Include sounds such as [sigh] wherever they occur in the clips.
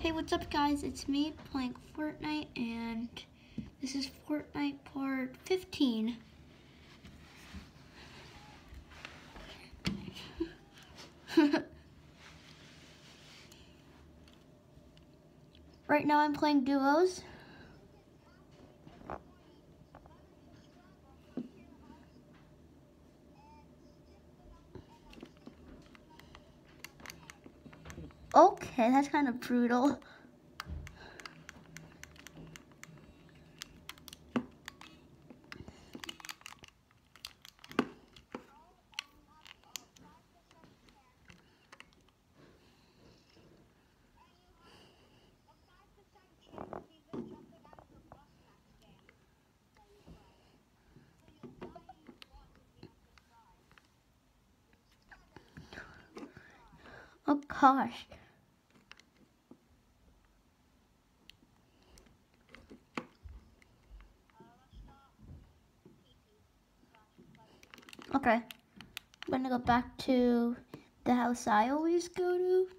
Hey, what's up guys? It's me playing Fortnite and this is Fortnite part 15. [laughs] right now I'm playing duos. Okay, that's kind of brutal. Oh gosh. Okay. I'm gonna go back to the house I always go to.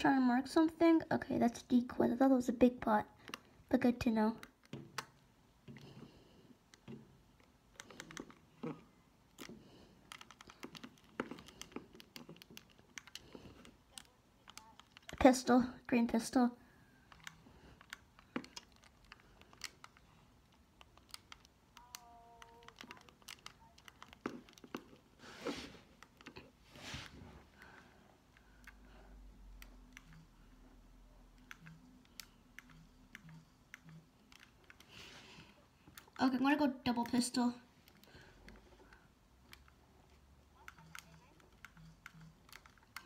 Trying to mark something. Okay, that's decoy. I thought it was a big pot, but good to know. Pistol, green pistol. Okay, I'm gonna go double pistol.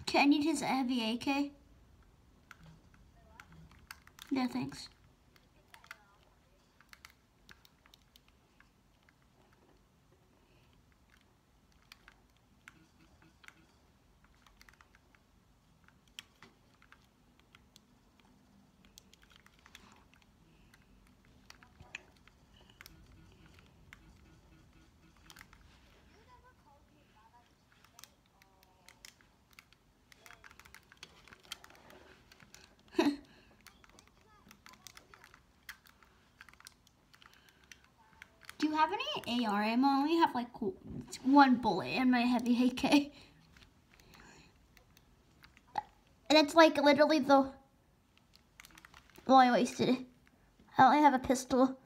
Okay, I need his heavy AK. Yeah, thanks. Have any AR ammo? I only have like one bullet in my heavy AK. And it's like literally the... Well, I wasted it. I only have a pistol.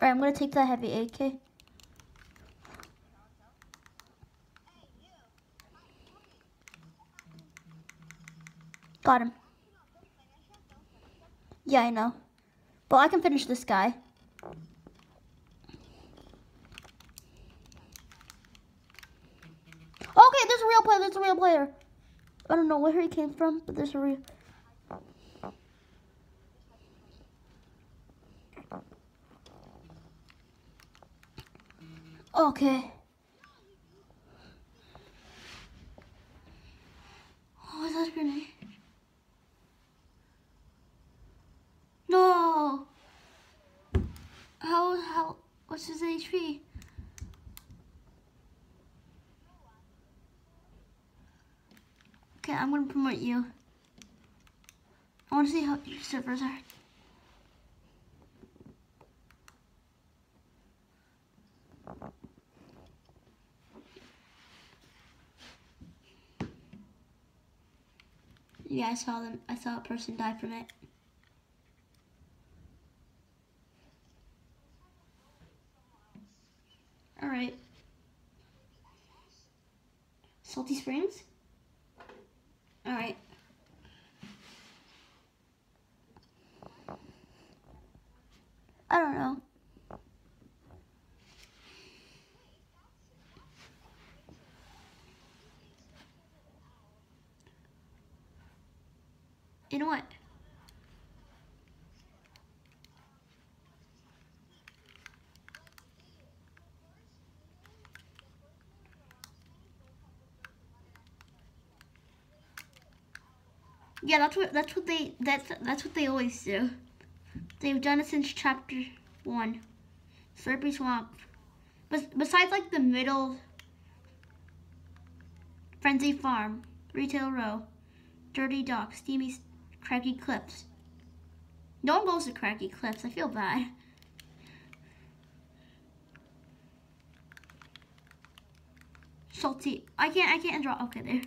Alright, I'm gonna take the heavy AK. Got him. Yeah, I know. But I can finish this guy. Okay, there's a real player. There's a real player. I don't know where he came from, but there's a real... Okay. Oh, is that a grenade? No. How, how, what's his HP? Okay, I'm gonna promote you. I wanna see how your servers are. Yeah, I saw them. I saw a person die from it. All right. Salty Springs? All right. I don't know. In what? Yeah, that's what that's what they that's that's what they always do. They've done it since chapter one. Slurpy Swamp. But besides like the middle Frenzy Farm, Retail Row, Dirty Dock, Steamy Craggy Cliffs. No one goes to Craggy Cliffs. I feel bad. Salty. I can't. I can't draw. Okay, there.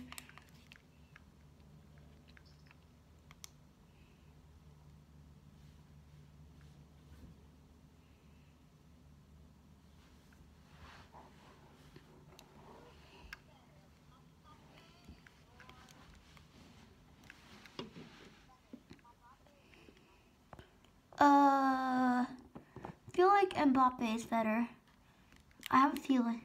Uh, I feel like Mbappe is better. I have a feeling.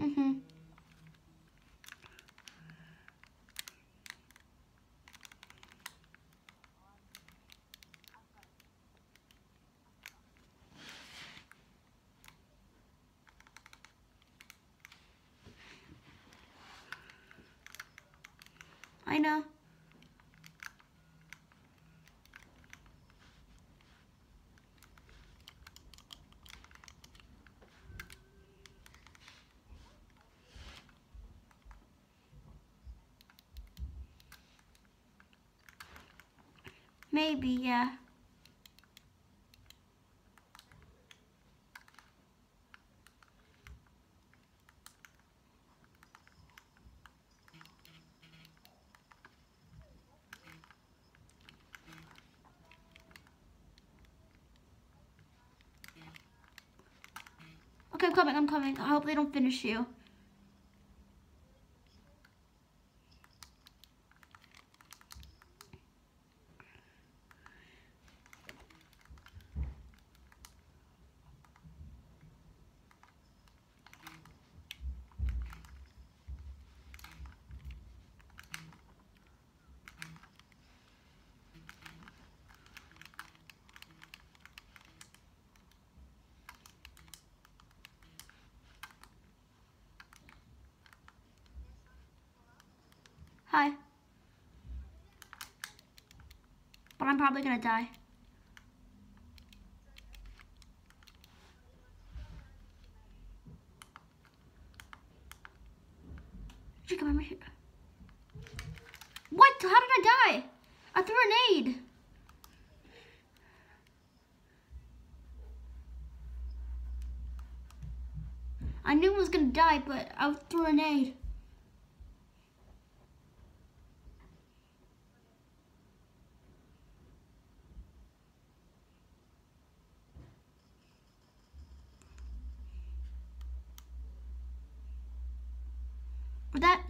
Mm-hmm. I know. Maybe, yeah. Okay, I'm coming, I'm coming. I hope they don't finish you. Hi. But I'm probably gonna die. Chica, I'm here. What? How did I die? I threw a nade. I knew I was gonna die, but I threw a nade.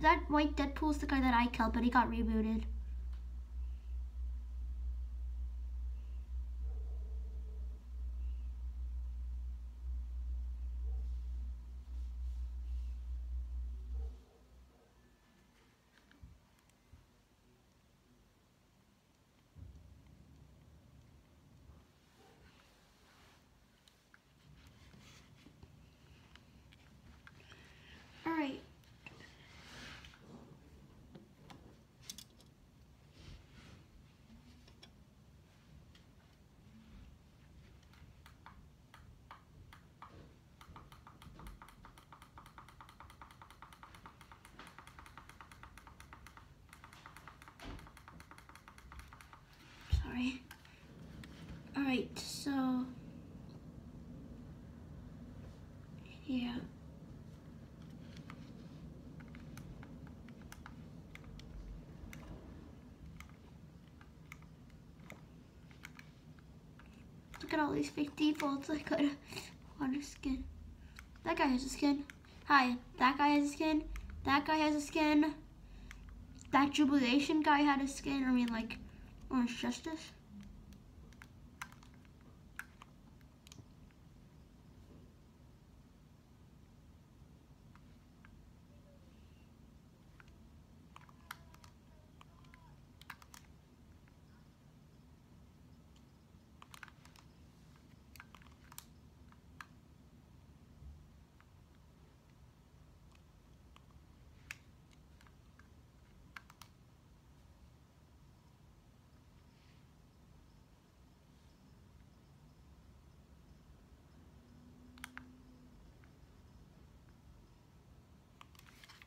That white Deadpool's the guy that I killed, but he got rebooted. All right. Sorry. All right, so yeah. Look at all these fake defaults I could on skin. That guy has a skin. Hi, that guy has a skin. That guy has a skin. That jubilation guy had a skin. I mean, like, Orange Justice.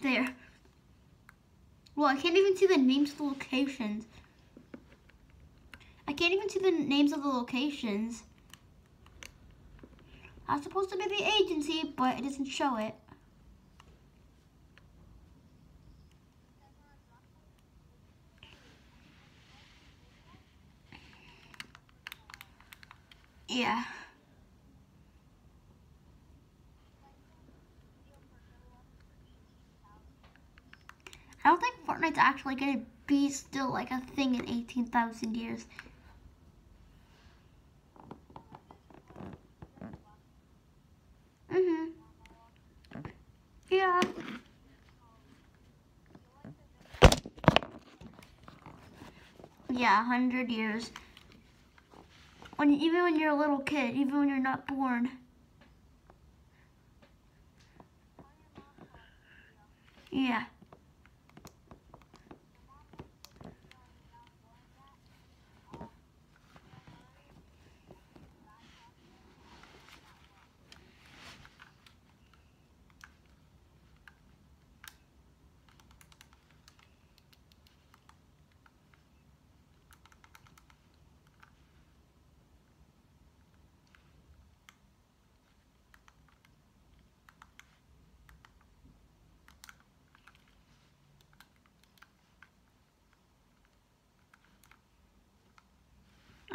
There. Well, I can't even see the names of the locations. I can't even see the names of the locations. That's supposed to be the agency, but it doesn't show it. Yeah. I Fortnite's actually going to be still like a thing in 18,000 years. Mm-hmm. Yeah. Yeah, 100 years. When even when you're a little kid, even when you're not born. Yeah.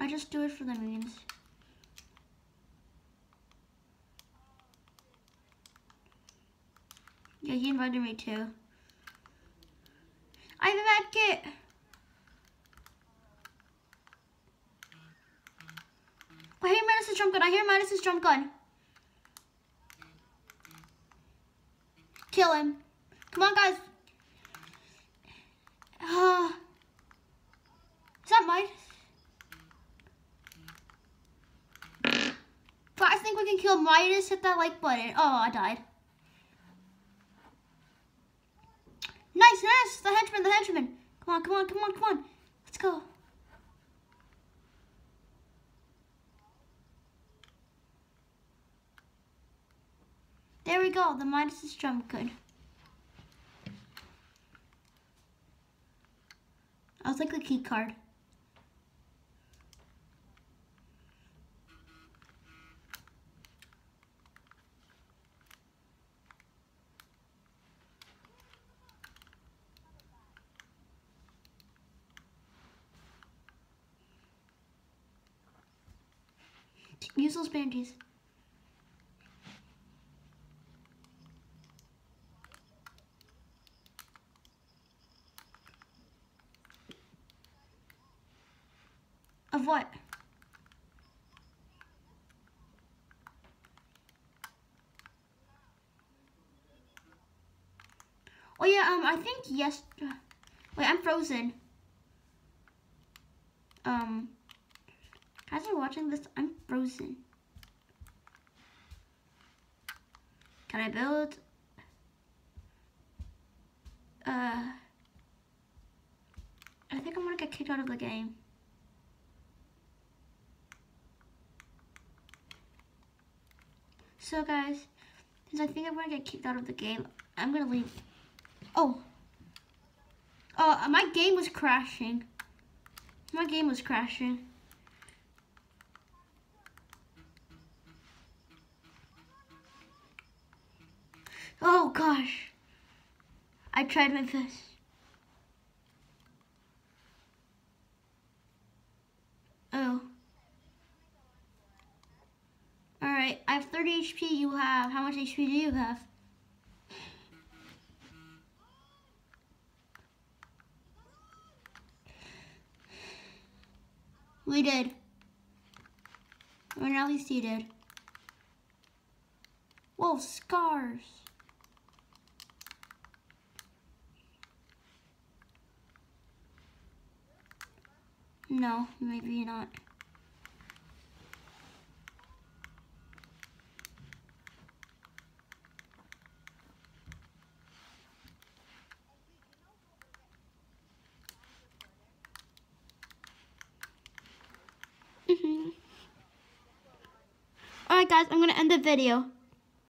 I just do it for the memes. Yeah, he invited me too. I have a med kit. I hear Midas' drum gun. I hear Midas' drum gun. Kill him. Come on, guys. Uh, is that Midas? Can kill Midas. Hit that like button. Oh, I died. Nice, nice. The henchman, the henchman. Come on, come on, come on, come on. Let's go. There we go. The Midas is jump good. I was like the key card. Use those bandages. Of what? Oh yeah, um, I think yes. Wait, I'm frozen. Um, as you're watching this, I'm frozen. Can I build? Uh, I think I'm gonna get kicked out of the game. So guys, since I think I'm gonna get kicked out of the game, I'm gonna leave. Oh. Oh, my game was crashing. My game was crashing. Oh gosh. I tried my best. Oh. Alright, I have 30 HP, you have, how much HP do you have? We did. Or at least you did. Whoa, scars. No, maybe not. Mm -hmm. Alright guys, I'm going to end the video.